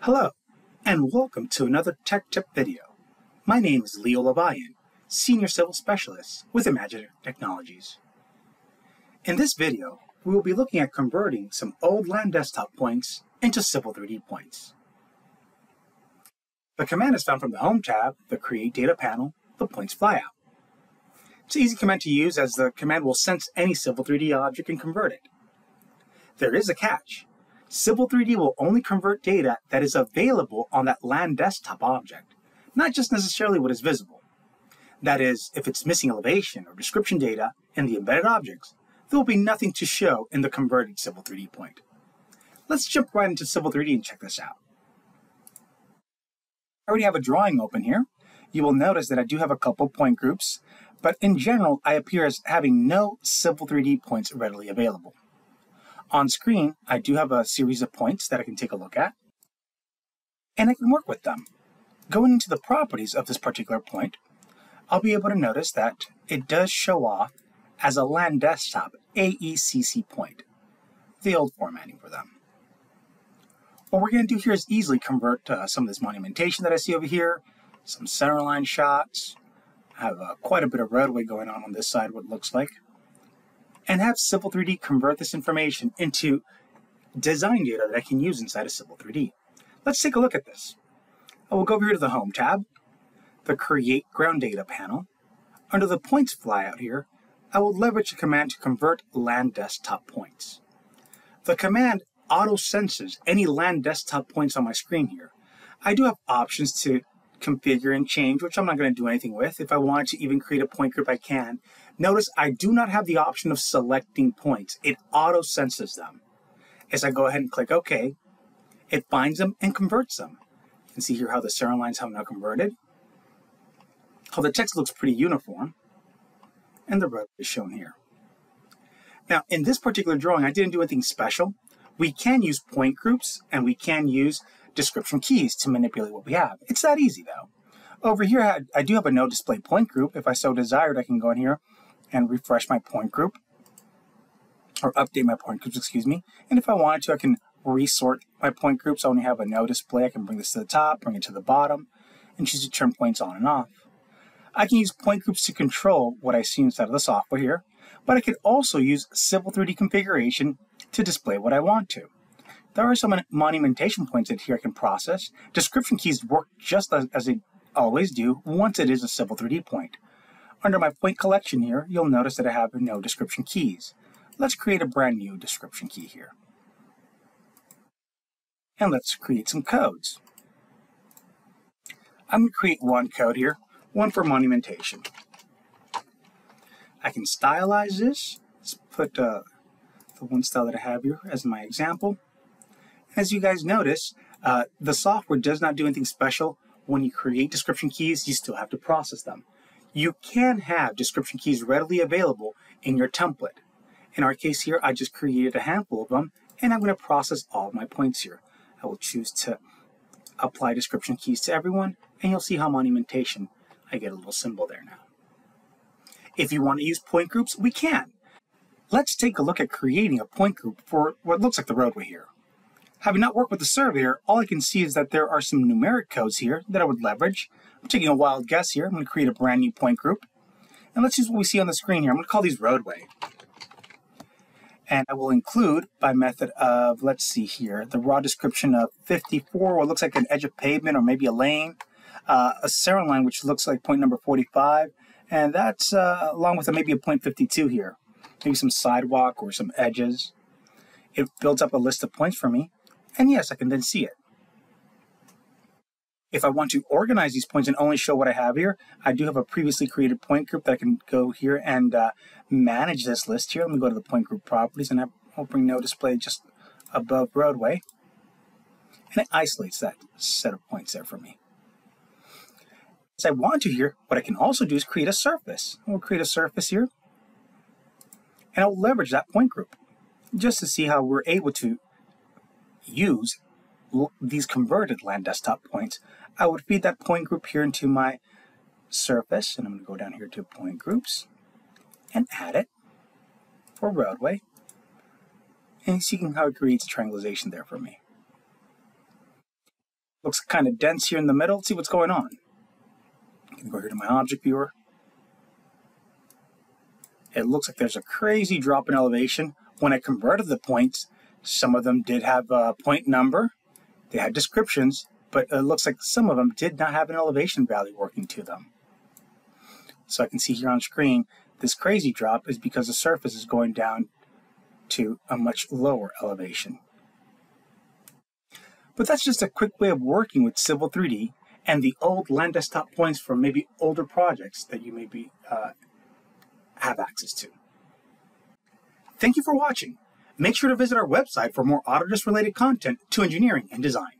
Hello, and welcome to another Tech Tip video. My name is Leo Labayan, Senior Civil Specialist with IMAGINiT Technologies. In this video, we will be looking at converting some old Land Desktop points into Civil 3D points. The command is found from the Home tab, the Create Data panel, the Points flyout. It's an easy command to use as the command will sense any Civil 3D object and convert it. There is a catch. Civil 3D will only convert data that is available on that Land Desktop object, not just necessarily what is visible. That is, if it's missing elevation or description data in the embedded objects, there will be nothing to show in the converted Civil 3D point. Let's jump right into Civil 3D and check this out. I already have a drawing open here. You will notice that I do have a couple point groups, but in general, I appear as having no Civil 3D points readily available. On screen, I do have a series of points that I can take a look at, and I can work with them. Going into the properties of this particular point, I'll be able to notice that it does show off as a Land Desktop AECC point, the old formatting for them. What we're going to do here is easily convert uh, some of this monumentation that I see over here, some centerline shots, I have uh, quite a bit of roadway going on on this side, what it looks like and have Civil 3D convert this information into design data that I can use inside of Civil 3D. Let's take a look at this. Oh, I will go over here to the Home tab, the Create Ground Data panel. Under the Points flyout here, I will leverage a command to convert Land Desktop points. The command auto-senses any Land Desktop points on my screen here. I do have options to configure and change, which I'm not going to do anything with. If I wanted to even create a point group, I can. Notice I do not have the option of selecting points. It auto senses them. As I go ahead and click OK, it finds them and converts them. You can see here how the center lines have now converted. How the text looks pretty uniform. And the road is shown here. Now, in this particular drawing, I didn't do anything special. We can use point groups and we can use description keys to manipulate what we have. It's that easy though. Over here, I do have a no display point group. If I so desired, I can go in here and refresh my point group or update my point groups, excuse me. And if I wanted to, I can resort my point groups. I only have a no display. I can bring this to the top, bring it to the bottom, and choose to turn points on and off. I can use point groups to control what I see inside of the software here, but I could also use Civil 3D configuration to display what I want to. There are some monumentation points that here I can process. Description keys work just as, as they always do once it is a Civil 3D point. Under my point collection here, you'll notice that I have no description keys. Let's create a brand new description key here. And let's create some codes. I'm going to create one code here, one for monumentation. I can stylize this. Let's put uh, the one style that I have here as my example. As you guys notice, uh, the software does not do anything special. When you create description keys, you still have to process them you can have description keys readily available in your template. In our case here, I just created a handful of them, and I'm going to process all my points here. I will choose to apply description keys to everyone, and you'll see how monumentation, I get a little symbol there now. If you want to use point groups, we can. Let's take a look at creating a point group for what looks like the roadway here. Having not worked with the surveyor, all I can see is that there are some numeric codes here that I would leverage. I'm taking a wild guess here. I'm going to create a brand new point group. And let's use what we see on the screen here. I'm going to call these roadway. And I will include by method of, let's see here, the raw description of 54, what looks like an edge of pavement or maybe a lane, uh, a center line, which looks like point number 45, and that's uh, along with a, maybe a point 52 here, maybe some sidewalk or some edges. It builds up a list of points for me. And yes, I can then see it. If I want to organize these points and only show what I have here, I do have a previously created point group that I can go here and uh, manage this list here. Let me go to the point group properties and I'll bring no display just above roadway. And it isolates that set of points there for me. As I want to here, what I can also do is create a surface. We'll create a surface here. And I'll leverage that point group just to see how we're able to use these converted Land Desktop points, I would feed that point group here into my surface, and I'm going to go down here to point groups and add it for roadway. And seeing how it creates triangulation there for me. Looks kind of dense here in the middle. Let's see what's going on. I can go here to my object viewer. It looks like there's a crazy drop in elevation. When I converted the points, some of them did have a point number. They had descriptions, but it looks like some of them did not have an elevation value working to them. So I can see here on screen, this crazy drop is because the surface is going down to a much lower elevation. But that's just a quick way of working with Civil 3D and the old land desktop points from maybe older projects that you maybe uh, have access to. Thank you for watching. Make sure to visit our website for more Autodesk related content to engineering and design.